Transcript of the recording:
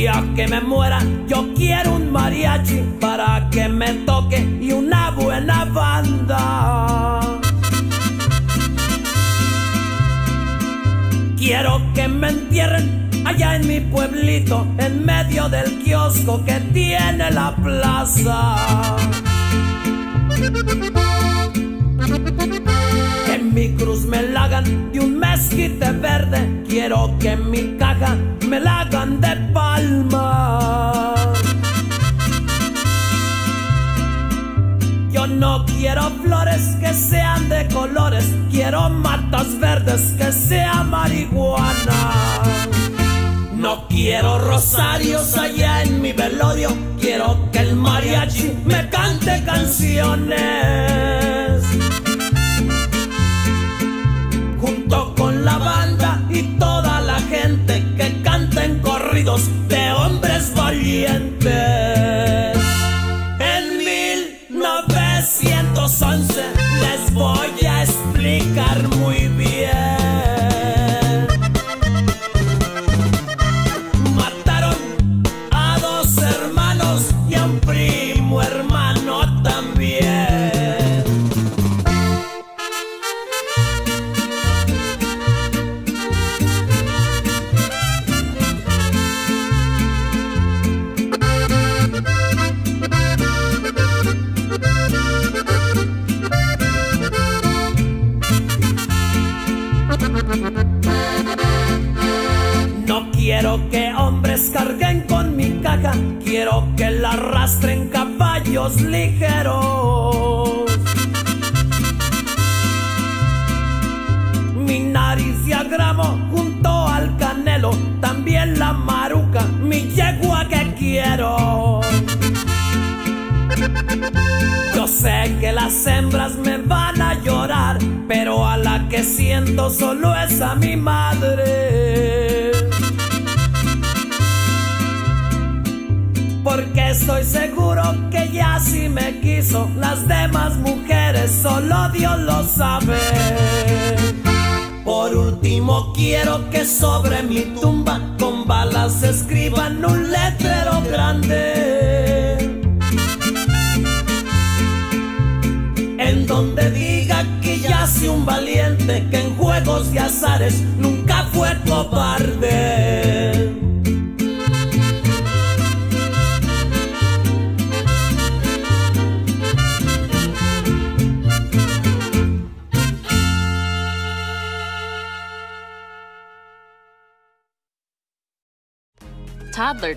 día que me muera, yo quiero un mariachi para que me toque y una buena banda. Quiero que me entierren allá en mi pueblito, en medio del kiosco que tiene la plaza. Mi cruz me la hagan de un mezquite verde, quiero que mi caja me la hagan de palma. Yo no quiero flores que sean de colores, quiero matas verdes que sea marihuana. No quiero rosarios allá en mi velorio, quiero que el mariachi me cante canciones. better. No quiero que hombres carguen con mi caja, quiero que la arrastren caballos ligeros. Yo sé que las hembras me van a llorar, pero a la que siento solo es a mi madre. Porque estoy seguro que ya sí me quiso, las demás mujeres solo Dios lo sabe. Por último quiero que sobre mi tumba con balas escriban un letrero grande. En donde diga que yace un valiente que en juegos de azares nunca fue cobarde. Toddler